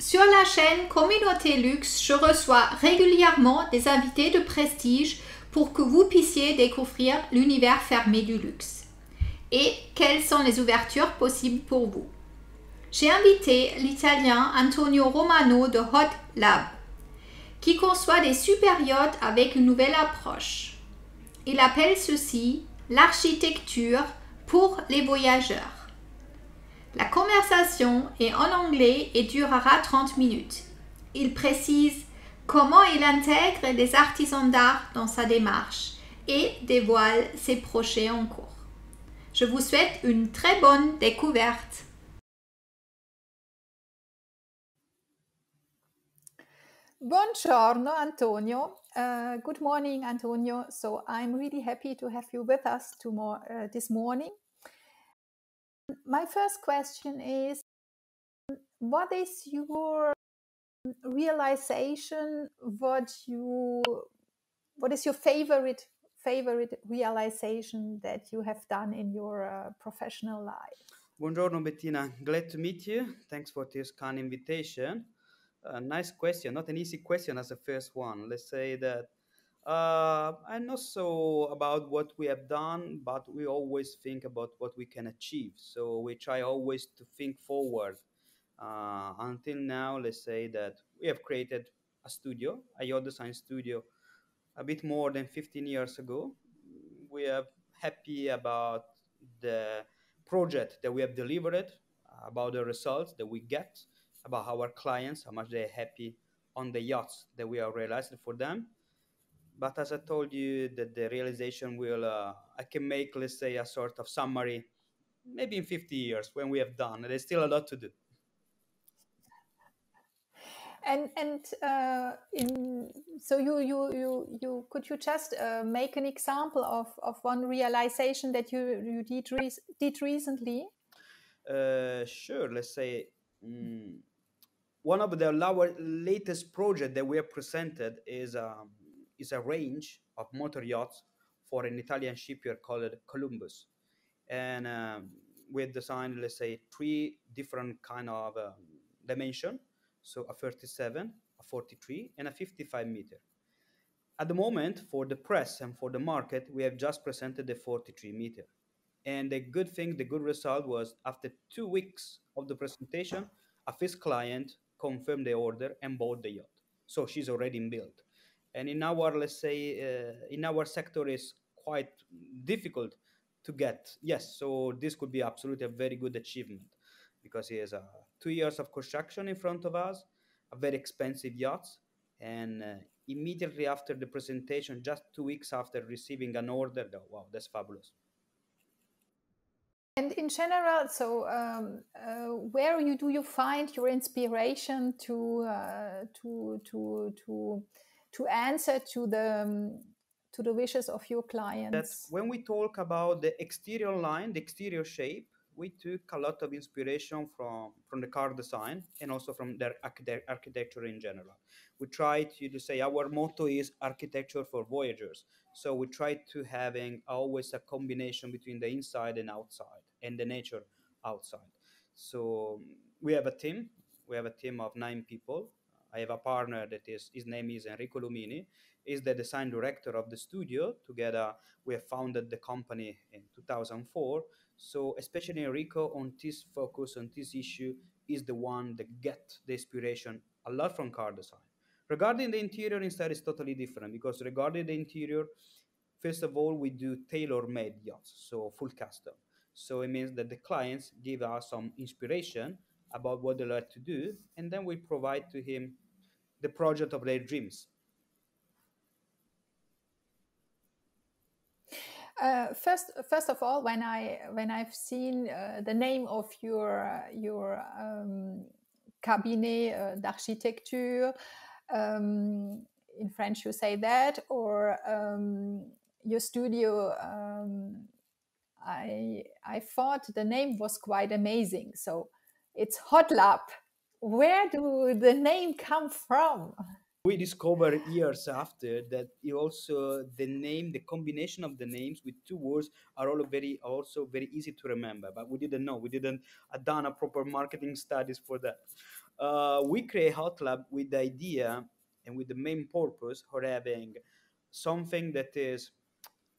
Sur la chaîne Communauté Luxe, je reçois régulièrement des invités de prestige pour que vous puissiez découvrir l'univers fermé du luxe. Et quelles sont les ouvertures possibles pour vous? J'ai invité l'italien Antonio Romano de Hot Lab, qui conçoit des super avec une nouvelle approche. Il appelle ceci l'architecture pour les voyageurs. La conversation est en anglais et durera 30 minutes. Il précise comment il intègre les artisans d'art dans sa démarche et dévoile ses projets en cours. Je vous souhaite une très bonne découverte. Buongiorno, Antonio. Uh, good morning, Antonio. So I'm really happy to have you with us tomorrow, uh, this morning. My first question is what is your realization what you what is your favorite favorite realization that you have done in your uh, professional life? Buongiorno bettina. Glad to meet you. Thanks for this kind invitation. Uh, nice question. Not an easy question as the first one. Let's say that uh, I'm not so about what we have done, but we always think about what we can achieve. So we try always to think forward. Uh, until now, let's say that we have created a studio, a yacht design studio, a bit more than 15 years ago. We are happy about the project that we have delivered, about the results that we get, about our clients, how much they're happy on the yachts that we are realizing for them but as I told you, that the realization will, uh, I can make, let's say, a sort of summary, maybe in 50 years when we have done. There's still a lot to do. And and uh, in so you you you you could you just uh, make an example of, of one realization that you you did re- did recently? Uh, sure. Let's say. Um, one of the our latest project that we have presented is um, is a range of motor yachts for an Italian shipyard called Columbus. And um, we designed, let's say, three different kind of um, dimension. So a 37, a 43, and a 55 meter. At the moment, for the press and for the market, we have just presented the 43 meter. And the good thing, the good result was after two weeks of the presentation, a first client confirmed the order and bought the yacht. So she's already built and in our let's say uh, in our sector is quite difficult to get. Yes so this could be absolutely a very good achievement because he has uh, two years of construction in front of us a very expensive yacht. And uh, immediately after the presentation just two weeks after receiving an order oh, wow that's fabulous. And in general so um, uh, where you do you find your inspiration to uh, to to to to answer to the um, to the wishes of your clients. That when we talk about the exterior line the exterior shape we took a lot of inspiration from from the car design and also from their architecture in general. We tried to, to say our motto is architecture for voyagers. So we tried to having always a combination between the inside and outside and the nature outside. So we have a team we have a team of nine people I have a partner that is his name is Enrico Lumini. Is the design director of the studio. Together, we have founded the company in 2004. So, especially Enrico on this focus on this issue is the one that get the inspiration a lot from car design. Regarding the interior, instead, is totally different because regarding the interior, first of all, we do tailor-made yachts, so full custom. So it means that the clients give us some inspiration about what they like to do, and then we provide to him the project of their dreams. Uh, first, first of all, when I when I've seen uh, the name of your uh, your um, cabinet uh, d'architecture, um, in French you say that, or um, your studio, um, I I thought the name was quite amazing. So it's Hot Lab. Where do the name come from? we discovered years after that also the name the combination of the names with two words are all very also very easy to remember but we didn't know we didn't uh, done a proper marketing studies for that uh, we create hot lab with the idea and with the main purpose of having something that is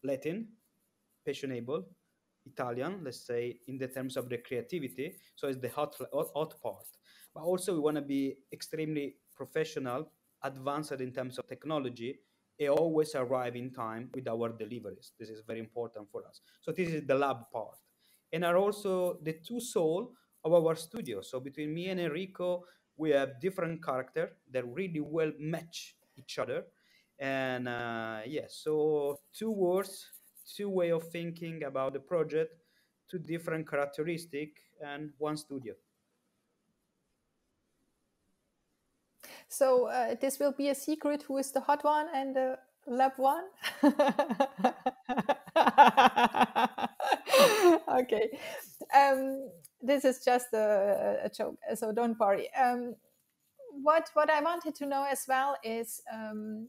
latin fashionable italian let's say in the terms of the creativity so it's the hot hot, hot part but also we want to be extremely professional advanced in terms of technology and always arrive in time with our deliveries. This is very important for us. So this is the lab part. And are also the two soul of our studio. So between me and Enrico, we have different character that really well match each other. And uh, yes, yeah, so two words, two way of thinking about the project, two different characteristic, and one studio. So uh, this will be a secret who is the hot one and the lab one. okay, um, this is just a, a, joke, so don't worry. Um, what what I wanted to know as well is um,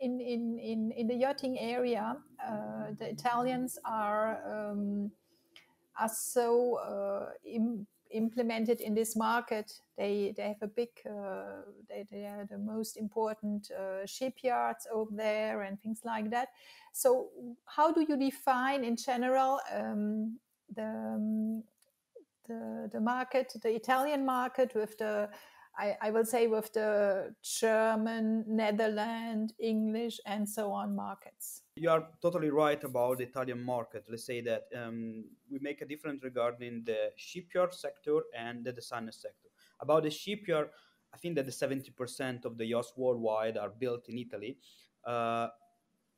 in, in in in the yachting area, uh, the Italians are um, are so uh, Im- implemented in this market. They they have a big uh, they, they are the most important uh, shipyards over there and things like that. So how do you define in general um, the, um, the the market, the Italian market with the I, I will say with the German, Netherlands, English, and so on markets. You are totally right about the Italian market. Let's say that um, we make a difference regarding the shipyard sector and the designer sector. About the shipyard, I think that the 70% of the yachts worldwide are built in Italy. Uh,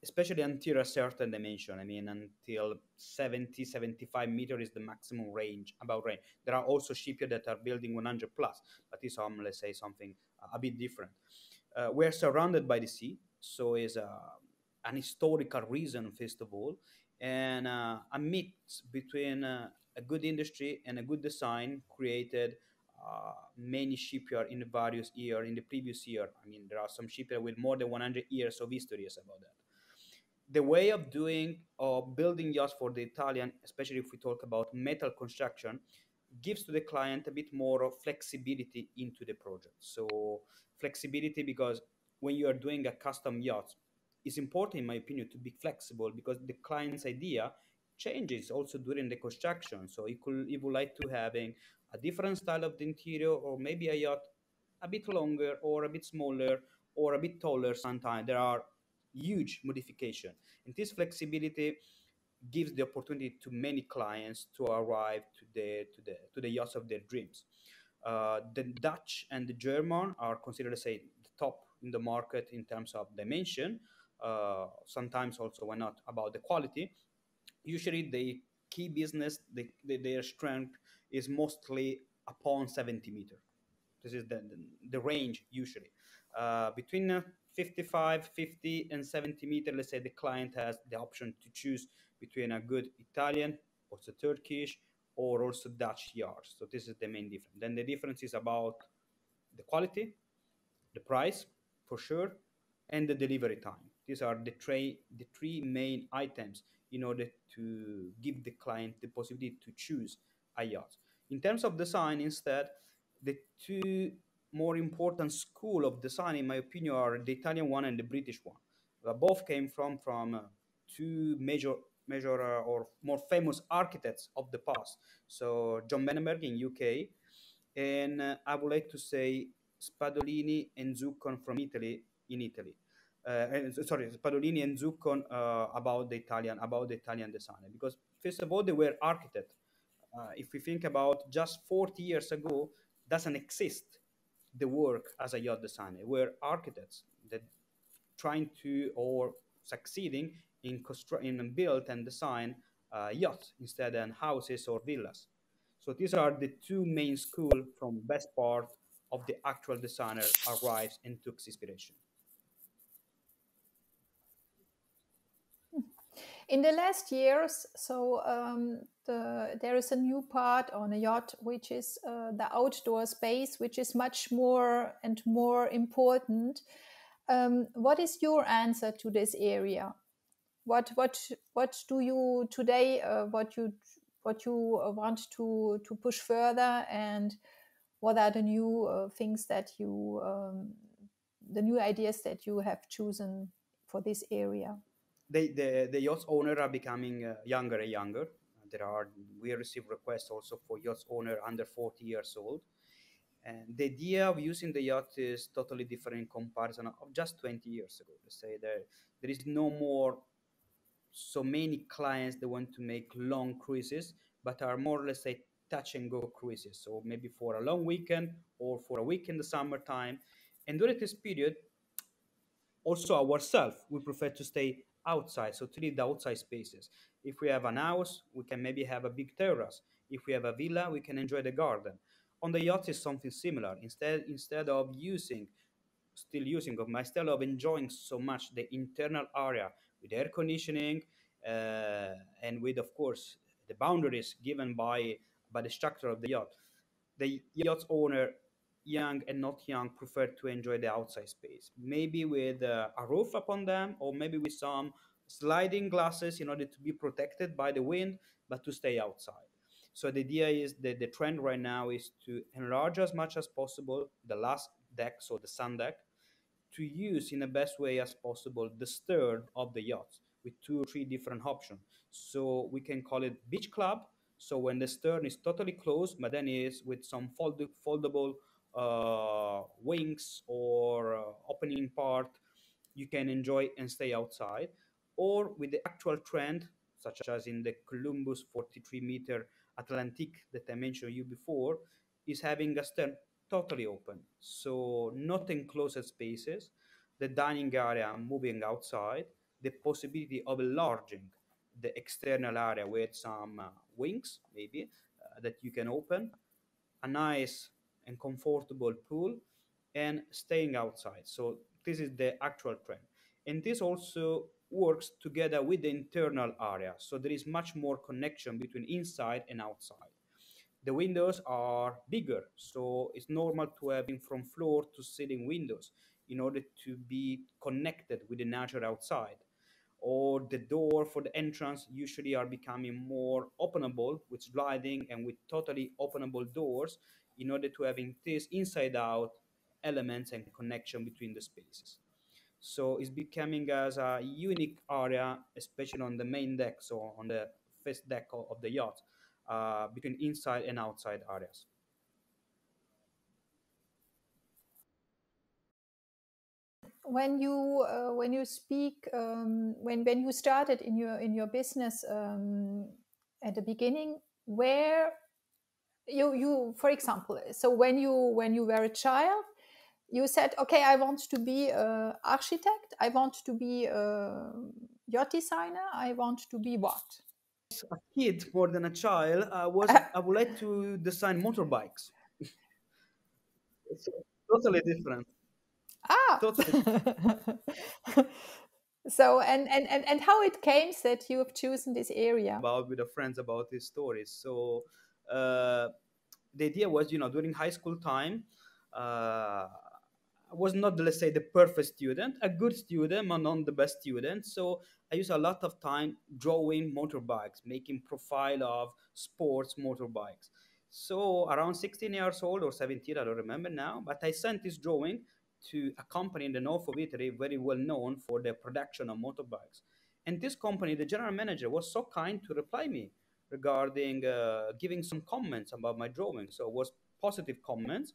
especially until a certain dimension. I mean, until 70, 75 meter is the maximum range, about range. There are also shipyards that are building 100 plus, but um, let's say something a bit different. Uh, we're surrounded by the sea, so it's uh, an historical reason, first of all, and uh, a mix between uh, a good industry and a good design created uh, many shipyards in the various year in the previous year. I mean, there are some shipyards with more than 100 years of history about that the way of doing or building yachts for the Italian, especially if we talk about metal construction, gives to the client a bit more of flexibility into the project. So flexibility because when you are doing a custom yacht, it's important, in my opinion, to be flexible because the client's idea changes also during the construction. So he could he would like to having a different style of the interior or maybe a yacht a bit longer or a bit smaller or a bit taller sometimes. There are huge modification. And this flexibility gives the opportunity to many clients to arrive to the to the to the yachts of their dreams. Uh, the Dutch and the German are considered, say, the top in the market in terms of dimension. Uh, sometimes also, why not about the quality. Usually, the key business, the, the, their strength is mostly upon 70 meter. This is the, the, the range usually. Uh, between uh, 55, 50, and 70 meter, let's say the client has the option to choose between a good Italian, also Turkish, or also Dutch yards. So this is the main difference. Then the difference is about the quality, the price, for sure, and the delivery time. These are the three the three main items in order to give the client the possibility to choose a yacht. In terms of design, instead, the two more important school of design, in my opinion, are the Italian one and the British one. Uh, both came from from uh, two major major uh, or more famous architects of the past. So Jon Bannenberg in UK, and uh, I would like to say Spadolini and Zuccon from Italy in Italy. Uh, sorry, Spadolini and Zuccon uh, about the Italian about the Italian designer because first of all they were architects. if we think about just 40 years ago, doesn't exist the work as a yacht designer. We're architects that trying to or succeeding in construct in build and design uh, yachts instead of houses or villas. So these are the two main school from best part of the actual designer arrives and took inspiration. In the last years, so um, the, there is a new part on a yacht, which is uh, the outdoor space, which is much more and more important. Um, what is your answer to this area? What what what do you today? Uh, what you what you want to to push further, and what are the new uh, things that you um, the new ideas that you have chosen for this area? They, the the yacht owner are becoming uh, younger and younger. There are we receive requests also for yacht owner under 40 years old. And the idea of using the yacht is totally different in comparison of just 20 years ago. Let's say there, there is no more so many clients that want to make long cruises, but are more, let's say, touch and go cruises. So maybe for a long weekend or for a week in the summertime. And during this period, also ourselves, we prefer to stay outside, so to leave the outside spaces. If we have an house, we can maybe have a big terrace. If we have a villa, we can enjoy the garden. On the yacht is something similar. Instead, instead of using, still using, of my instead of enjoying so much the internal area with air conditioning uh, and with, of course, the boundaries given by by the structure of the yacht, the yacht owner young and not young prefer to enjoy the outside space. Maybe with uh, a roof upon them or maybe with some sliding glasses in order to be protected by the wind but to stay outside. So the idea is that the trend right now is to enlarge as much as possible the last deck so the sun deck to use in the best way as possible the stern of the yacht with two or three different options. So we can call it beach club. So when the stern is totally closed but then is with some fold- foldable wings or uh, opening part you can enjoy and stay outside. Or with the actual trend such as in the columbus 43 meter Atlantic that i mentioned you before is having a stern totally open. So not enclosed spaces the dining area moving outside the possibility of enlarging the external area with some uh, wings maybe uh, that you can open. A nice and comfortable pool and staying outside. So this is the actual trend. And this also works together with the internal area. So there is much more connection between inside and outside. The windows are bigger, so it's normal to having from floor to ceiling windows in order to be connected with the nature outside. Or the door for the entrance usually are becoming more openable with sliding and with totally openable doors in order to having this inside out elements and connection between the spaces. So it's becoming as a unique area, especially on the main deck, so on the first deck of the yacht, uh, between inside and outside areas. when you uh, when you speak um, when when you started in your in your business um, at the beginning where you you for example so when you when you were a child you said okay i want to be an architect. I want to be a yacht designer. I want to be what? A kid more than a child i was i would like to design motorbikes. It's totally different. Ah! Totally so and, and and and how it came that you have chosen this area? About with the friends about these stories. So the idea was, you know, during high school time, uh, I was not, let's say, the perfect student, a good student, but not the best student. So I used a lot of time drawing motorbikes, making profile of sports motorbikes. So around 16 years old or 17, I don't remember now, but I sent this drawing to a company in the north of Italy, very well known for the production of motorbikes. And this company, the general manager, was so kind to reply me regarding uh, giving some comments about my drawing. So it was positive comments,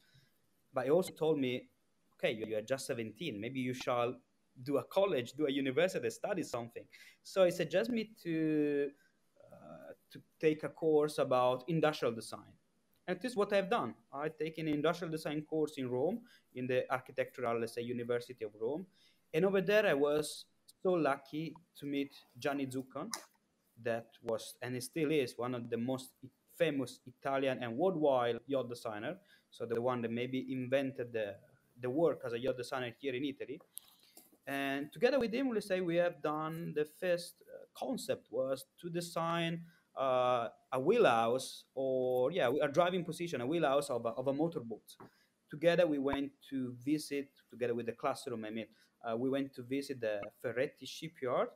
but he also told me, okay, you are just 17. Maybe you shall do a college, do a university, study something. So he suggested me to uh, to take a course about industrial design. And this is what I've done. I've taken an industrial design course in Rome, in the architectural, let's say, University of Rome. And over there, I was so lucky to meet Gianni Zuccon, that was and it still is one of the most famous Italian and worldwide yacht designer. So the one that maybe invented the the work as a yacht designer here in Italy. And together with him, let's say we have done the first uh, concept was to design uh, a wheelhouse or yeah a driving position a wheelhouse of a, of a motorboat together we went to visit together with the classroom i mean uh, we went to visit the ferretti shipyard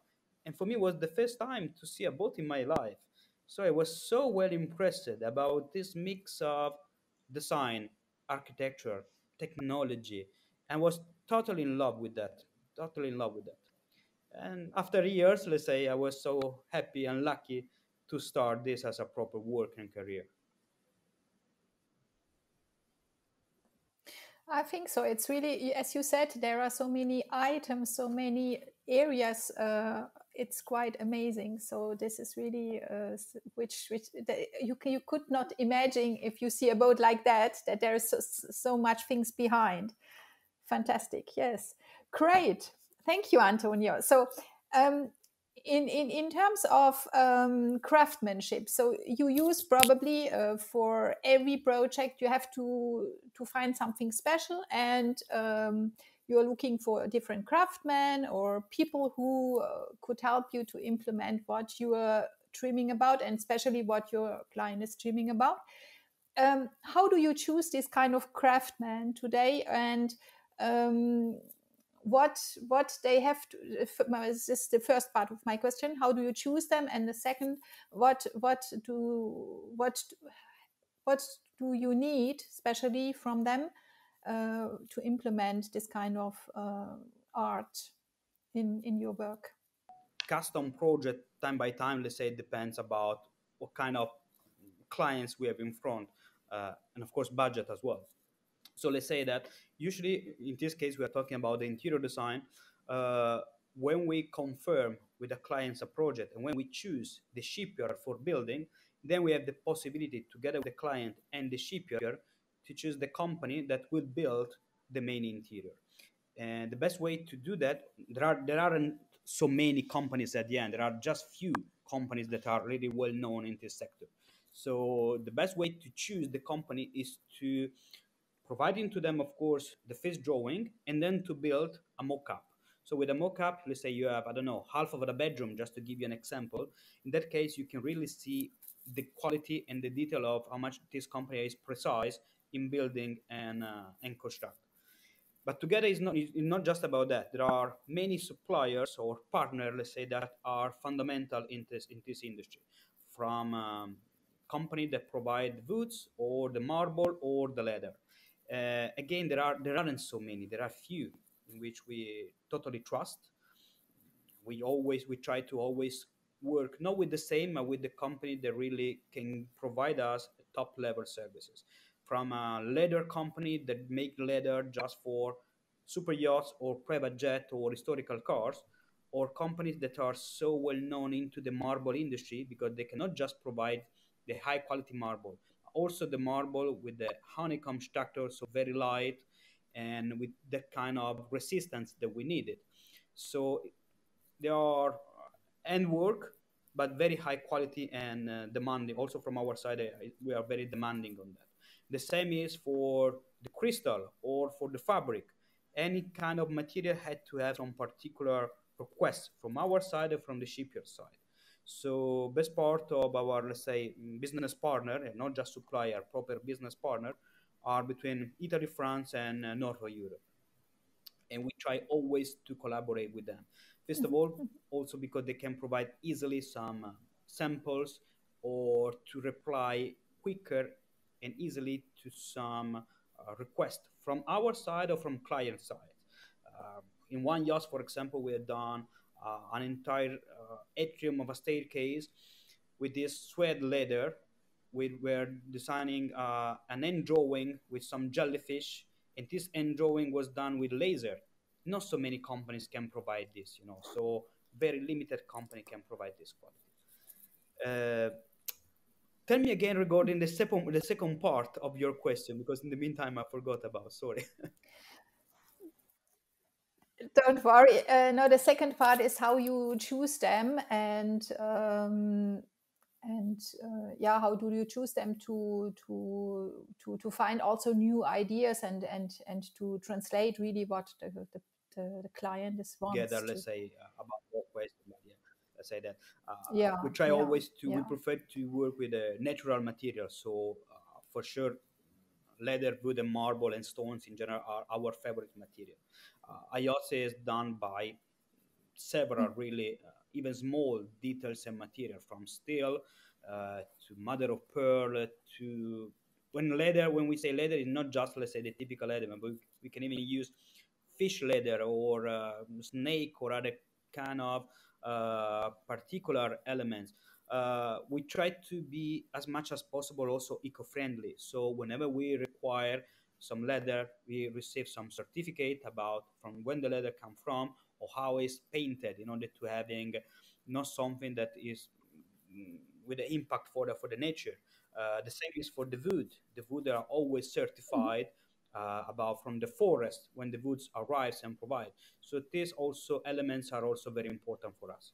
and for me was the first time to see a boat in my life so i was so well impressed about this mix of design architecture technology and was totally in love with that totally in love with that and after years let's say i was so happy and lucky to start this as a proper working career I think so. It's really, as you said, there are so many items, so many areas. Uh, it's quite amazing. So this is really, uh, which which the, you you could not imagine if you see a boat like that that there is so, so much things behind. Fantastic. Yes, great. Thank you, Antonio. So. Um, in, in, in terms of um, craftsmanship, so you use probably uh, for every project you have to to find something special, and um, you're looking for a different craftsman or people who uh, could help you to implement what you are dreaming about, and especially what your client is dreaming about. Um, how do you choose this kind of craftsman today, and um, what what they have to this is the first part of my question. How do you choose them? And the second what what do what what do you need especially from them uh, to implement this kind of uh, art in in your work custom project time by time let's say it depends about what kind of clients we have in front uh, and of course budget as well so let's say that usually in this case we are talking about the interior design. Uh, when we confirm with the clients a project and when we choose the shipyard for building, then we have the possibility together with the client and the shipyard to choose the company that will build the main interior. And the best way to do that, there are there aren't so many companies at the end. There are just few companies that are really well known in this sector. So the best way to choose the company is to providing to them, of course, the first drawing and then to build a mock-up. So with a mock-up, let's say you have, I don't know, half of the bedroom, just to give you an example. In that case, you can really see the quality and the detail of how much this company is precise in building and, uh, and construct. But together is not, it's not just about that. There are many suppliers or partners, let's say, that are fundamental in this, in this industry. From um, company that provide woods or the marble or the leather uh, again, there are there aren't so many. There are few in which we totally trust. We always we try to always work not with the same, but with the company that really can provide us top level services. From a leather company that make leather just for super yachts or private jet or historical cars, or companies that are so well known into the marble industry because they cannot just provide the high quality marble also the marble with the honeycomb structure, so very light and with that kind of resistance that we needed. So they are end work, but very high quality and uh, demanding. Also from our side, we are very demanding on that. The same is for the crystal or for the fabric. Any kind of material had to have some particular request from our side or from the shipyard side. So best part of our, let's say, business partner, and not just supplier, proper business partner, are between Italy, France, and uh, North Europe. And we try always to collaborate with them. First of all, also because they can provide easily some uh, samples or to reply quicker and easily to some uh, request from our side or from client side. Uh, in one yacht, for example, we have done uh, an entire atrium of a staircase with this suede leather. We were designing an end drawing with some jellyfish, and this end drawing was done with laser. Not so many companies can provide this, you know. So very limited company can provide this quality. Uh, tell me again regarding the second the second part of your question because in the meantime I forgot about. Sorry. Don't worry. Uh, no, the second part is how you choose them and um, and uh, yeah, how do you choose them to to to to find also new ideas and and and to translate really what the the, the, client is wants. Together, let's say uh, about what question. Yeah. say that. Uh, Yeah, we try yeah, always to we prefer to work with a natural material. So uh, for sure, leather, wood, and marble and stones in general are our favorite material. Uh, Ayose is done by several really uh, even small details and material from steel uh, to mother of pearl to when leather when we say leather it's not just let's say the typical leather but we, we can even use fish leather or uh, snake or other kind of uh, particular elements uh, we try to be as much as possible also eco-friendly so whenever we require some leather we receive some certificate about from when the leather come from or how it's painted in order to having not something that is mm, with the impact for the for the nature. Uh, the same is for the wood. The wood are always certified uh, about from the forest when the woods arrives and provide. So these also elements are also very important for us.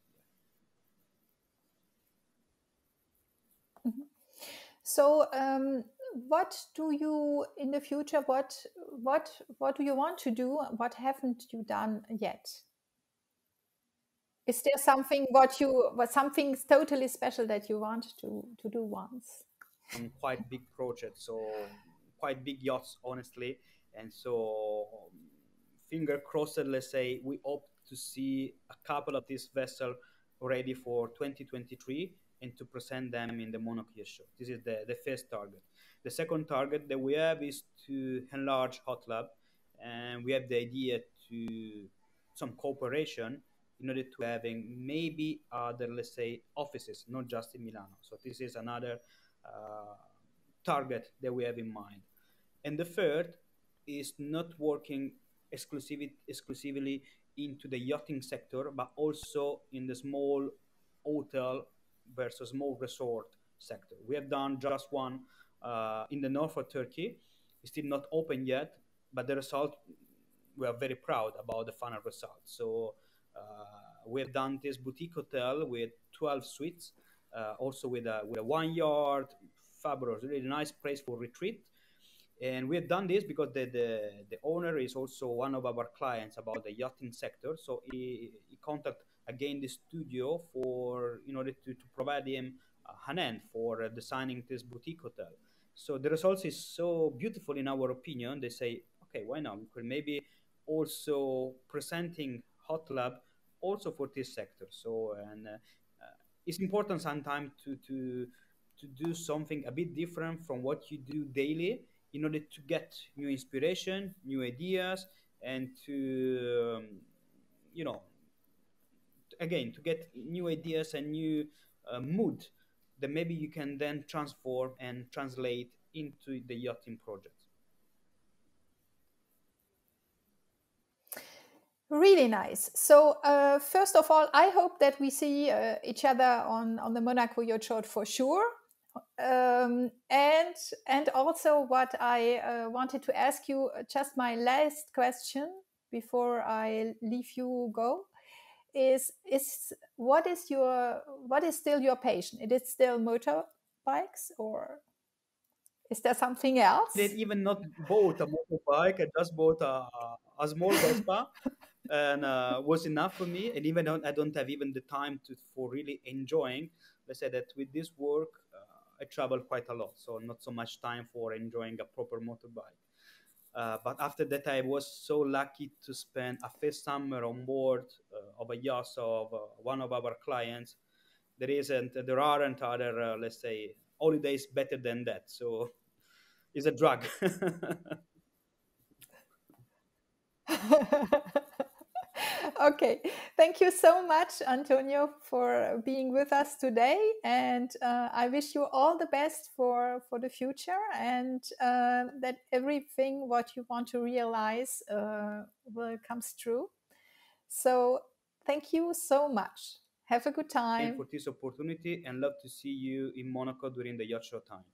So, um, what do you in the future? What what what do you want to do? What haven't you done yet? Is there something what you what something totally special that you want to to do once? on quite big project, so quite big yachts, honestly. And so, um, finger crossed, let's say, we hope to see a couple of these vessels ready for 2023 and to present them in the Monaco Show. This is the, the first target. The second target that we have is to enlarge Hot Lab, and we have the idea to some cooperation in order to having maybe other, let's say, offices, not just in Milano. So this is another uh, target that we have in mind. And the third is not working exclusively, exclusively into the yachting sector, but also in the small hotel versus small resort sector. We have done just one uh, in the north of Turkey. It's still not open yet, but the result, we are very proud about the final result. So uh, we have done this boutique hotel with 12 suites, uh, also with a, with a wine yard, fabulous, really nice place for retreat. And we have done this because the, the, the owner is also one of our clients about the yachting sector. So he, he contacted again the studio for in order to, to provide him an hand for designing this boutique hotel. So the results is so beautiful in our opinion. They say, okay, why not? We could maybe also presenting Hot Lab also for this sector. So and uh, it's important sometimes to to to do something a bit different from what you do daily in order to get new inspiration, new ideas, and to um, you know again to get new ideas and new uh, mood that maybe you can then transform and translate into the yachting project. Really nice. So, uh, first of all, I hope that we see uh, each other on, on the Monaco Yacht Show for sure. Um, and and also, what I uh, wanted to ask you, uh, just my last question before I leave you go, is is what is your what is still your passion? It is still motorbikes, or is there something else? Did even not bought a motorbike. I just bought a, a small Vespa, and uh, was enough for me. And even though I don't have even the time to for really enjoying. Let's say that with this work, I travel quite a lot, so not so much time for enjoying a proper motorbike. Uh, but after that, I was so lucky to spend a first summer on board uh, of a yacht of uh, one of our clients. There isn't, there aren't other, uh, let's say, holidays better than that. So it's a drug. okay. Thank you so much antonio for being with us today. And uh, i wish you all the best for for the future and uh, that everything what you want to realize uh, will comes true. So thank you so much. Have a good Thank you time. for this opportunity and love to see you in Monaco during the yacht show time.